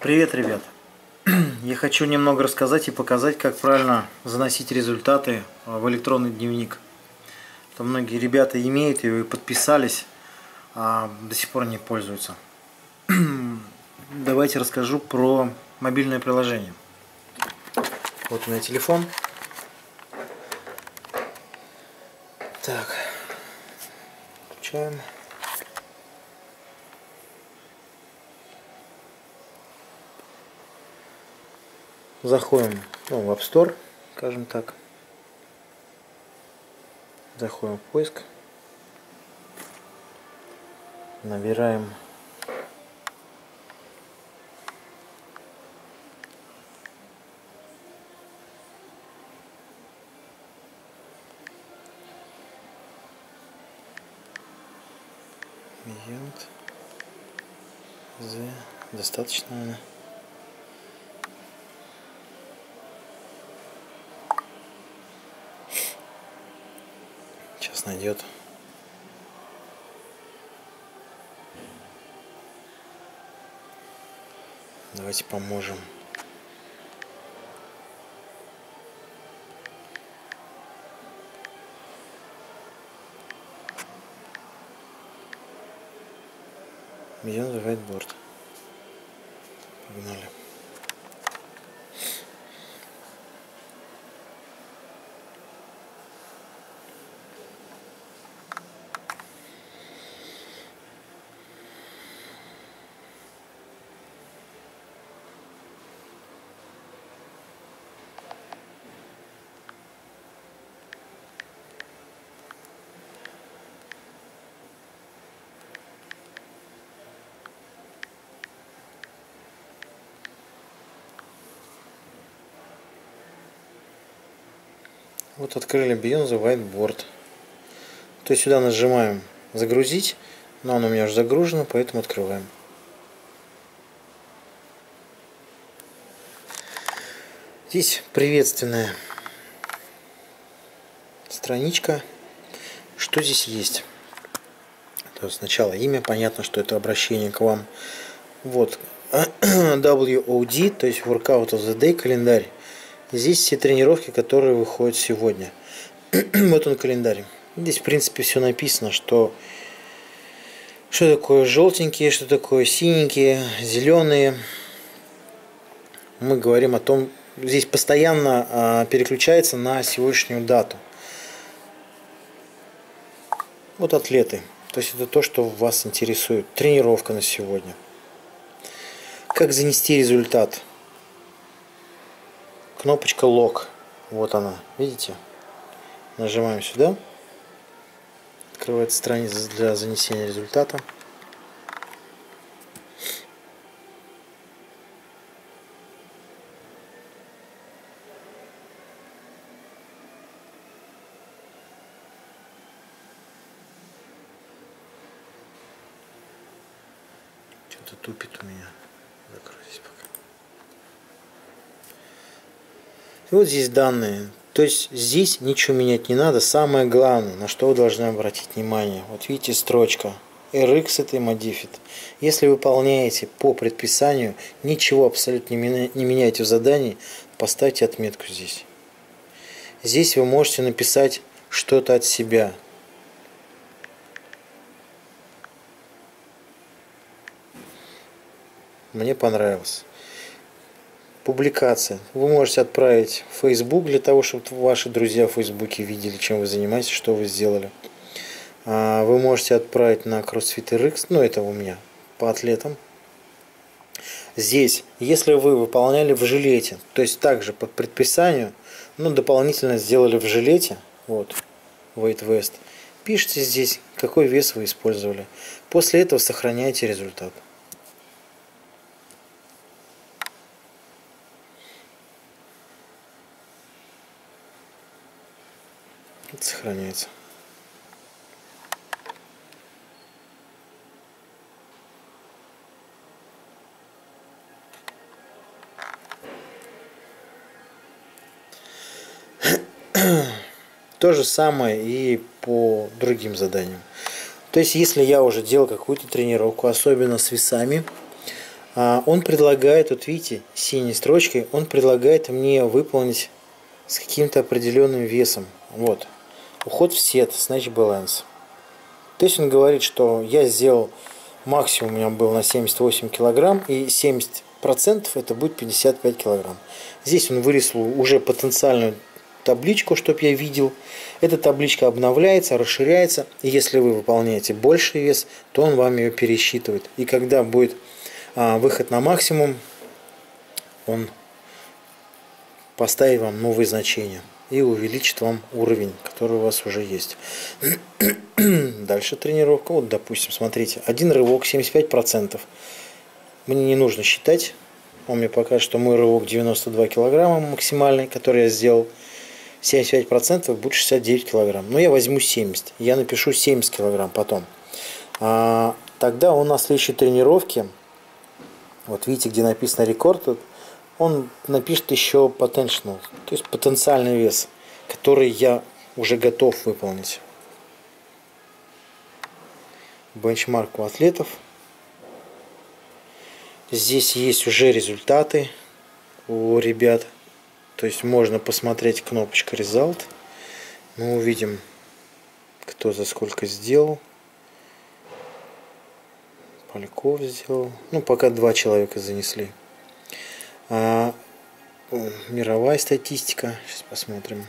Привет, ребят! Я хочу немного рассказать и показать, как правильно заносить результаты в электронный дневник. То многие ребята имеют и подписались, а до сих пор не пользуются. Давайте расскажу про мобильное приложение. Вот у меня телефон. Так, включаем. Заходим ну, в App Store, скажем так. Заходим в поиск. Набираем Клиент. Z. Достаточно, наверное. Сейчас найдет. Давайте поможем. Бьем the whiteboard. Погнали. Вот открыли Beyond the Whiteboard. То есть сюда нажимаем загрузить, но оно у меня уже загружено, поэтому открываем. Здесь приветственная страничка. Что здесь есть? То сначала имя, понятно, что это обращение к вам. Вот WOD, то есть Workout of the Day календарь. Здесь все тренировки, которые выходят сегодня. вот он календарь. Здесь, в принципе, все написано, что что такое желтенькие, что такое синенькие, зеленые. Мы говорим о том, здесь постоянно а, переключается на сегодняшнюю дату. Вот атлеты. То есть это то, что вас интересует. Тренировка на сегодня. Как занести результат кнопочка лог. Вот она, видите? Нажимаем сюда. Открывается страница для занесения результата. Что-то тупит у меня. Закройтесь пока. И вот здесь данные. То есть здесь ничего менять не надо. Самое главное, на что вы должны обратить внимание. Вот видите строчка. RX это модифит. Если выполняете по предписанию, ничего абсолютно не меняете в задании, поставьте отметку здесь. Здесь вы можете написать что-то от себя. Мне понравилось публикация. Вы можете отправить в Facebook для того, чтобы ваши друзья в Фейсбуке видели, чем вы занимаетесь, что вы сделали. А, вы можете отправить на CrossFit RX, ну это у меня по атлетам. Здесь, если вы выполняли в жилете, то есть также по предписанию, ну дополнительно сделали в жилете, вот, Weight West, пишите здесь, какой вес вы использовали. После этого сохраняйте результат. Это сохраняется. То же самое и по другим заданиям. То есть, если я уже делал какую-то тренировку, особенно с весами, А, он предлагает, вот видите, синей строчкой, он предлагает мне выполнить с каким-то определенным весом. Вот. Уход в сет, Snatch Balance. То есть он говорит, что я сделал максимум у меня был на 78 килограмм и 70 процентов это будет 55 килограмм. Здесь он вырисовал уже потенциальную табличку, чтобы я видел. Эта табличка обновляется, расширяется. И если вы выполняете больший вес, то он вам ее пересчитывает. И когда будет а, выход на максимум, он поставит вам новые значения и увеличит вам уровень, который у вас уже есть. Дальше тренировка. Вот, допустим, смотрите, один рывок 75%. Мне не нужно считать. Он мне покажет, что мой рывок 92 килограмма максимальный, который я сделал. 75% будет 69 килограмм. Но я возьму 70. Я напишу 70 килограмм потом. А, тогда он на следующей тренировке, вот видите, где написано рекорд, он напишет еще potential, то есть потенциальный вес, который я уже готов выполнить. Бенчмарк у атлетов. Здесь есть уже результаты у ребят. То есть можно посмотреть кнопочка Result. Мы увидим, кто за сколько сделал. Поляков сделал. Ну, пока два человека занесли. А, мировая статистика. Сейчас посмотрим.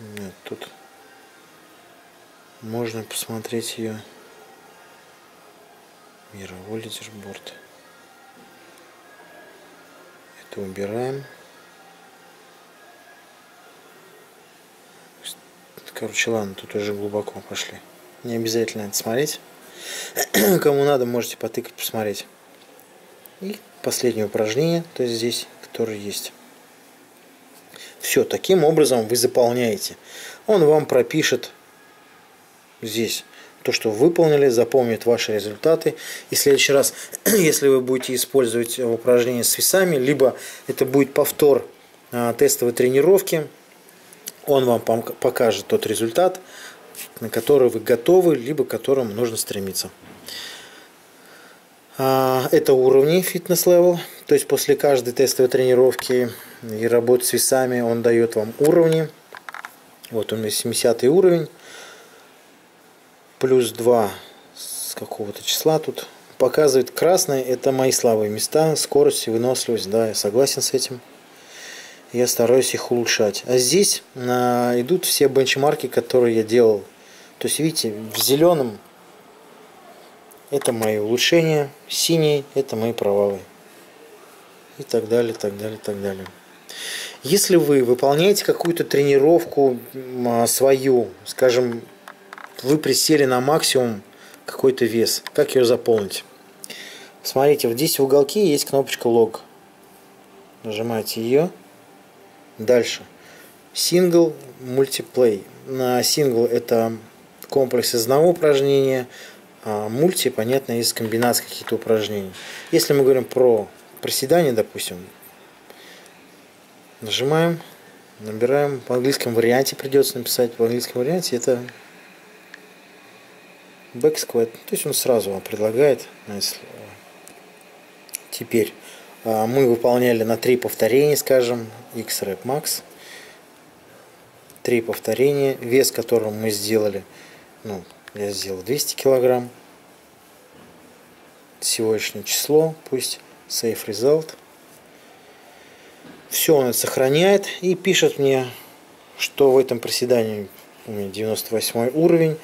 Нет, тут можно посмотреть ее мировой лидерборд. Это убираем. Короче, ладно, тут уже глубоко пошли. Не обязательно это смотреть. Кому надо, можете потыкать, посмотреть. И последнее упражнение, то есть здесь, которое есть. Все, таким образом вы заполняете. Он вам пропишет здесь то, что выполнили, запомнит ваши результаты. И в следующий раз, если вы будете использовать упражнения с весами, либо это будет повтор а, тестовой тренировки, он вам покажет тот результат, на который вы готовы, либо к которому нужно стремиться. А, это уровни fitness level, то есть после каждой тестовой тренировки и работы с весами он дает вам уровни. Вот у меня 70 уровень, плюс 2 с какого-то числа тут показывает красный, это мои слабые места, скорость и выносливость, да, я согласен с этим. Я стараюсь их улучшать. А здесь а, идут все бенчмарки, которые я делал. То есть, видите, в зеленом это мои улучшения, синий это мои провалы. И так далее, так далее, так далее. Если вы выполняете какую-то тренировку а, свою, скажем, вы присели на максимум какой-то вес, как ее заполнить? Смотрите, вот здесь в уголке есть кнопочка лог. Нажимаете ее. Дальше. Сингл, мультиплей. На сингл это комплекс из одного упражнения, а мульти, понятно, из комбинаций каких-то упражнений. Если мы говорим про приседания, допустим, нажимаем, набираем. В английском варианте придется написать. В английском варианте это back squat. То есть он сразу вам предлагает. Теперь а, мы выполняли на 3 повторения, скажем, X-Rep Max. 3 повторения. Вес, которым мы сделали, ну, я сделал 200 килограмм. Сегодняшнее число, пусть save result. Все он это сохраняет и пишет мне, что в этом приседании у меня 98 уровень.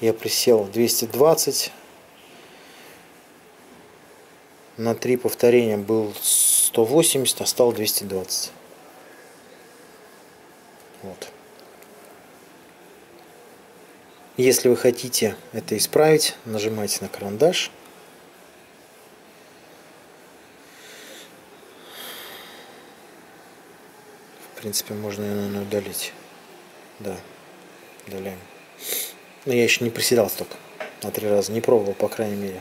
Я присел 220. На три повторения был 180, а стал 220. Вот. Если вы хотите это исправить, нажимайте на карандаш. В принципе, можно ее, наверное, удалить. Да, удаляем. Но я еще не приседал столько на три раза, не пробовал, по крайней мере.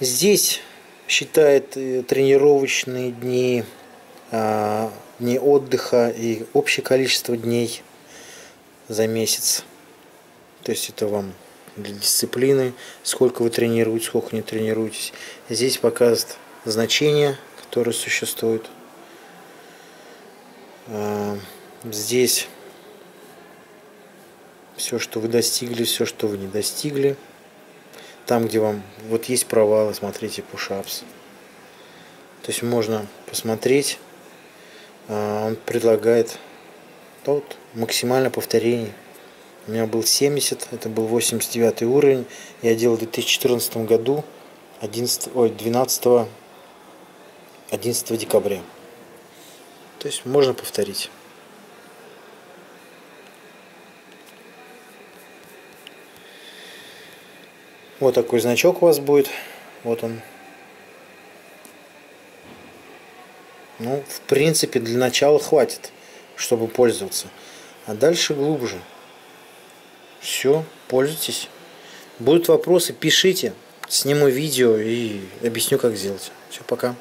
Здесь считает э, тренировочные дни, а, дни отдыха и общее количество дней за месяц. То есть это вам для дисциплины, сколько вы тренируете, сколько не тренируетесь. Здесь показывает значения, которые существуют. А, здесь все, что вы достигли, все, что вы не достигли. Там, где вам вот есть провалы, смотрите push-ups. То есть можно посмотреть. А, он предлагает вот, максимально повторений. У меня был 70, это был 89 уровень. Я делал в 2014 году 11, ой, 12, 11 декабря. То есть можно повторить. Вот такой значок у вас будет. Вот он. Ну, в принципе, для начала хватит, чтобы пользоваться. А дальше глубже. Все, пользуйтесь. Будут вопросы, пишите. Сниму видео и объясню, как сделать. Все, пока.